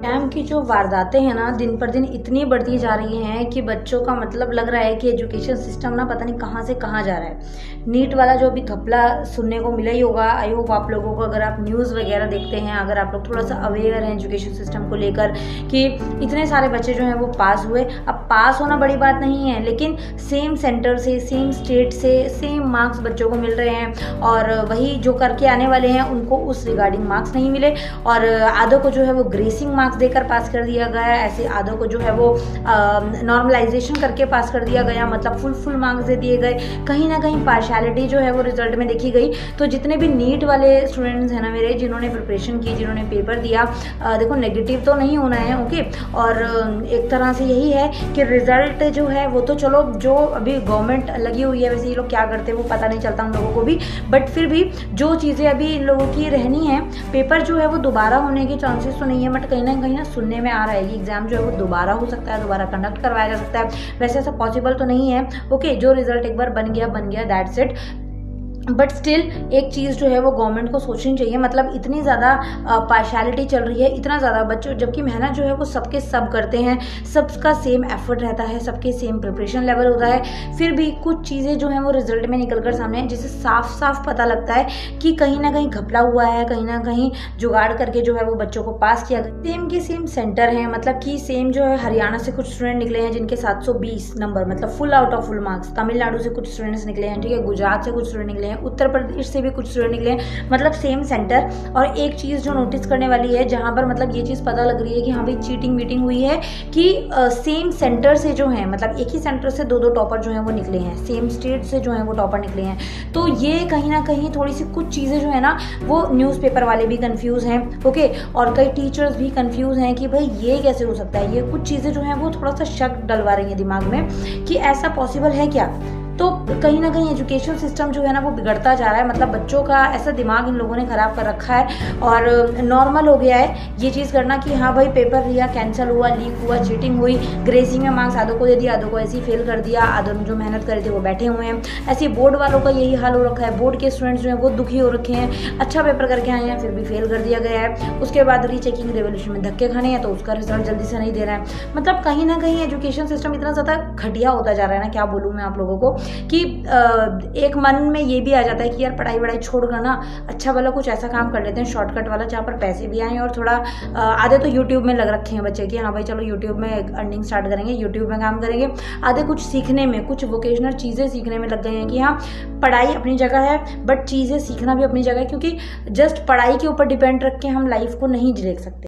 Scam की जो वारदातें हैं ना, दिन पर दिन इतनी बढ़ती जा रही हैं कि बच्चों का मतलब लग रहा है कि एजुकेशन सिस्टम ना पता नहीं कहाँ से कहाँ जा रहा है। नीट वाला जो भी घपला सुनने को मिला ही होगा। आई होप आप लोगों को अगर आप न्यूज़ वगैरह देखते हैं, अगर आप लोग थोड़ा सा अवेयर हैं एजुकेशन सिस्टम को लेकर कि इतने सारे बच्चे जो हैं वो पास हुए। अब पास होना बड़ी बात नहीं है, लेकिन सेम सेंटर से सेम स्टेट से सेम मार्क्स बच्चों को मिल रहे हैं और वही जो करके आने वाले हैं, उनको उस रिगार्डिंग मार्क्स नहीं मिले। और आधों को जो है वो ग्रेसिंग मार्क्स देकर पास कर दिया गया ऐसे आधों को जो है वो नॉर्मलाइजेशन करके पास कर दिया गया मतलब फुल फुल मार्क्स दे दिए गए। कहीं ना कहीं पार्शलिटी जो है वो रिज़ल्ट में देखी गई। तो जितने भी नीट वाले स्टूडेंट्स हैं ना मेरे जिन्होंने प्रिपरेशन की जिन्होंने पेपर दिया आ, देखो नेगेटिव तो नहीं होना है ओके और एक तरह से यही है कि रिज़ल्ट जो है वो तो चलो जो अभी गवर्नमेंट लगी हुई है वैसे ये लोग क्या करते हैं वो पता नहीं चलता उन लोगों को भी। बट फिर भी जो चीज़ें अभी इन लोगों की रहनी है पेपर जो है वो दोबारा होने के चांसेस तो नहीं है बट कहीं ना कहीं ना सुनने में आ रहा है कि एग्ज़ाम जो है वो दोबारा हो सकता है, दोबारा कंडक्ट करवाया जा सकता है। वैसे ऐसा पॉसिबल तो नहीं है। ओके जो रिज़ल्ट एक बार बन गया बन गया दैट्स इट बट स्टिल एक चीज़ जो है वो गवर्नमेंट को सोचनी चाहिए। मतलब इतनी ज़्यादा पार्शलिटी चल रही है, इतना ज़्यादा बच्चों, जबकि मेहनत जो है वो सबके सब करते हैं। सबका सेम एफर्ट रहता है, सबके सेम प्रिपरेशन लेवल होता है। फिर भी कुछ चीज़ें जो हैं वो रिज़ल्ट में निकल कर सामने हैं जिससे साफ़ साफ़ पता लगता है कि कहीं ना कहीं घपला हुआ है, कहीं ना कहीं जुगाड़ करके जो है वो बच्चों को पास किया गया। सेम के सेम सेंटर हैं मतलब कि सेम जो है हरियाणा से कुछ स्टूडेंट निकले हैं, जिनके सात सौ बीस नंबर मतलब full out of full marks Tamil Nadu से कुछ स्टूडेंट्स निकले हैं, ठीक है? गुजरात से कुछ स्टूडेंट निकले हैं। हैं। उत्तर प्रदेश से भी कुछ स्टूडेंट निकले हैं। मतलब सेम सेंटर और एक चीज़ जो नोटिस करने वाली है, जहाँ पर मतलब ये चीज़ पता लग रही है कि हाँ भाई चीटिंग मीटिंग हुई है, कि सेम सेंटर से जो है मतलब एक ही सेंटर से दो दो टॉपर जो है वो निकले हैं। सेम स्टेट से जो है वो टॉपर निकले हैं। तो ये कहीं ना कहीं थोड़ी सी कुछ चीज़ें जो है ना, वो न्यूज़पेपर वाले भी कन्फ्यूज़ हैं ओके और कई टीचर्स भी कन्फ्यूज़ हैं कि भाई ये कैसे हो सकता है? ये कुछ चीज़ें जो हैं वो थोड़ा सा शक डलवा रही हैं दिमाग में, कि ऐसा पॉसिबल है क्या? तो कहीं ना कहीं एजुकेशन सिस्टम जो है ना वो बिगड़ता जा रहा है। मतलब बच्चों का ऐसा दिमाग इन लोगों ने ख़राब कर रखा है और नॉर्मल हो गया है ये चीज़ करना कि हाँ भाई पेपर लिया कैंसिल हुआ लीक हुआ चीटिंग हुई ग्रेसिंग में मार्क्स आधों को दे दिया, आधों को ऐसे ही फेल कर दिया, आधों जो मेहनत करे थे वो बैठे हुए हैं। ऐसे बोर्ड वालों का यही हाल हो रखा है। बोर्ड के स्टूडेंट्स जो हैं वो दुखी हो रखे हैं। अच्छा पेपर करके आए हैं, फिर भी फेल कर दिया गया है। उसके बाद रीचेकिंग रेवोल्यूशन में धक्के खाने हैं तो उसका रिज़ल्ट जल्दी से नहीं दे रहा है। मतलब कहीं ना कहीं एजुकेशन सिस्टम इतना ज़्यादा घटिया होता जा रहा है ना, क्या बोलूँ मैं आप लोगों को। कि एक मन में ये भी आ जाता है कि यार पढ़ाई वढ़ाई छोड़ कर ना अच्छा वाला कुछ ऐसा काम कर लेते हैं शॉर्टकट वाला जहाँ पर पैसे भी आएँ और थोड़ा आधे तो यूट्यूब में लग रखे हैं बच्चे कि हाँ भाई चलो यूट्यूब में अर्निंग स्टार्ट करेंगे यूट्यूब में काम करेंगे। आधे कुछ सीखने में, कुछ वोकेशनल चीज़ें सीखने में लग गए हैं कि हाँ पढ़ाई अपनी जगह है बट चीज़ें सीखना भी अपनी जगह है क्योंकि जस्ट पढ़ाई के ऊपर डिपेंड रख के हम लाइफ को नहीं देख सकते।